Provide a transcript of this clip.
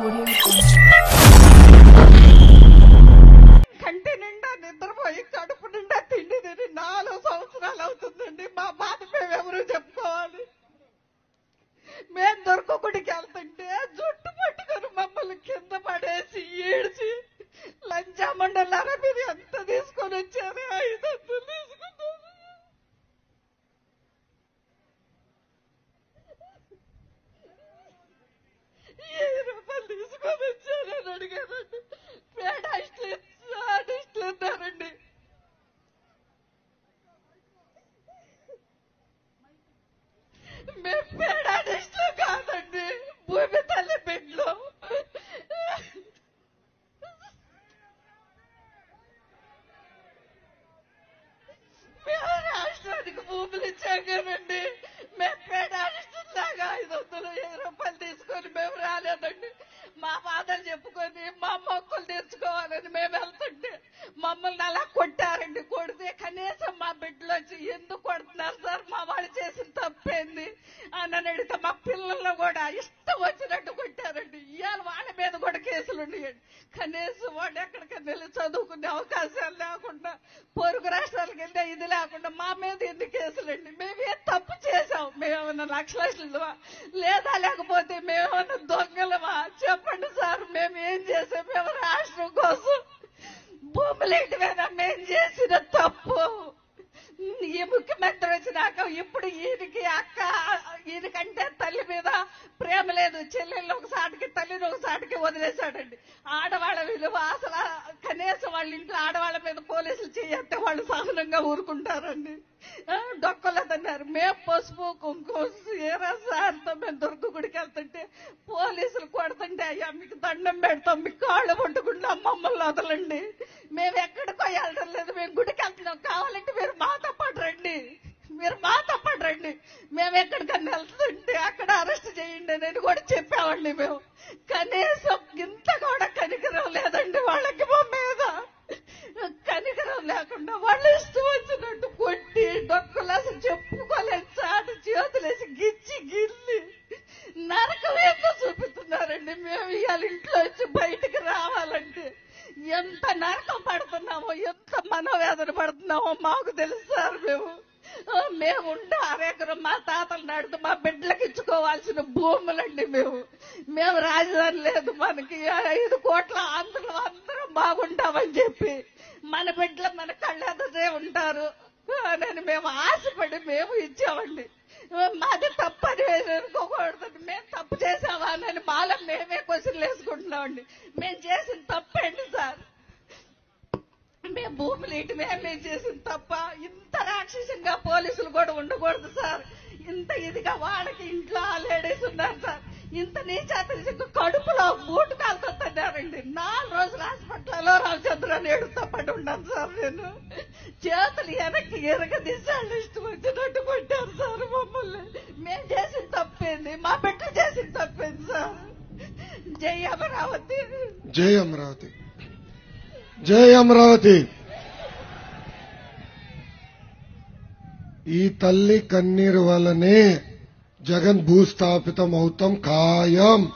Audio together. మా ఎందుకు కొడుతున్నారు సార్? మా వాళ్ళు చేసిన తప్పేంది? అని అడిగితే మా పిల్లలు కూడా ఇష్టం వచ్చినట్టు కొట్టారండి. ఇవాళ వాళ్ళ మీద కూడా కేసులు ఉన్నాయండి. కనీసం వాడు ఎక్కడికైనా వెళ్ళి చదువుకునే అవకాశాలు లేకుండా పొరుగు రాష్ట్రాలకు వెళ్ళే ఇది లేకుండా మా మీద ఎన్ని కేసులండి? మేమే తప్పు చేసాం మేమేమన్నా లక్ష లక్షలు లేదా లేకపోతే మేమేమన్నా దొంగలమా చెప్పండి సార్ మేము ఏం చేసాం మేము రాష్ట్రం కోసం భూములేంటి మీద మేము చేసిన తప్పు ఇప్పుడు ఈయనకి అక్క ఈయనకంటే తల్లి మీద ప్రేమ లేదు. చెల్లెళ్ళు ఒకసాటికి తల్లిని ఒకసాటికి వదిలేశాడండి. ఆడవాళ్ళ విలువ అసలు కనీసం వాళ్ళ ఇంట్లో ఆడవాళ్ళ మీద పోలీసులు చేయస్తే వాళ్ళు సహనంగా ఊరుకుంటారండి. డొక్కలేదన్నారు. మేము పసుపు కుంకుమ ఏరా సార్తో మేము దుర్గ గుడికి వెళ్తుంటే పోలీసులు కొడుతుంటే అయ్యా మీకు దండం పెడతాం మీకు కాళ్ళు పట్టుకుంటాం మమ్మల్ని వదలండి. మేము ఎక్కడికో వెళ్ళడం లేదు. మేము గుడికి చెప్పేవాడిని మేము. కనీసం ఇంత కూడా కనికరం లేదండి వాళ్ళకి మా మీద. కనికరం లేకుండా వాళ్ళు ఇష్టం వచ్చినట్టు కొట్టి డొక్కలు అసలు చెప్పుకోలేదు చాటు చేతులేసి గిచ్చి గిల్లి నరకం ఏందో చూపిస్తున్నారండి. మేము ఇవాళ ఇంట్లో వచ్చి బయటికి రావాలంటే ఎంత నరకం పడుతున్నామో ఎంత మనోవేదన పడుతున్నామో మాకు తెలుసు సార్ మేము. మేము ఉండే అరెకరం మా తాతలు నడుతూ మా బిడ్డలకు ఇచ్చుకోవాల్సిన భూములండి మేము. మేము రాజధాని లేదు మనకి ఐదు కోట్ల ఆంధ్రులు అందరం బాగుంటామని చెప్పి. మన బిడ్డలు మన కళ్ళెదరే ఉంటారు. అని మేము ఆశపడి మేము ఇచ్చామండి. మాది తప్పని అనుకోకూడదు మేము తప్పు చేసామా అని మాలో మేమే క్వశ్చన్లు వేసుకుంటున్నామండి. మేము చేసిన తప్పండి సార్? మేము భూమి ఇటు మేము చేసిన తప్ప ఇంత రాక్షసంగా పోలీసులు కూడా ఉండకూడదు సార్. ఇంత ఇదిగా వాళ్ళకి ఇంట్లో ఆ లేడీస్ ఉన్నారు సార్. ఇంత నీచాతరిసి కడుపులో బూటు కాలుతో తన్నారండి. నాలుగు రోజులు హాస్పిటల్లో రామచంద్ర ఏడుతో పడి ఉన్నాను సార్ నేను. చేతులు వెనక్కి ఎరగదీశాళ్ళు ఇష్టం వచ్చినట్టు కొట్టారు సార్ మమ్మల్ని. మేము చేసిన తప్పేంది? మా బిడ్డ చేసిన తప్పేంది సార్? జై అమరావతి. జై అమరావతి. జయ అమరావతి. ఈ తల్లి కన్నీరు వల్లనే జగన్ భూస్థాపితం అవుతాం ఖాయం.